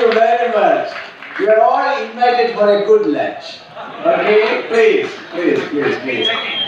very much. You are all invited for a good lunch. Okay, please, please, please, please.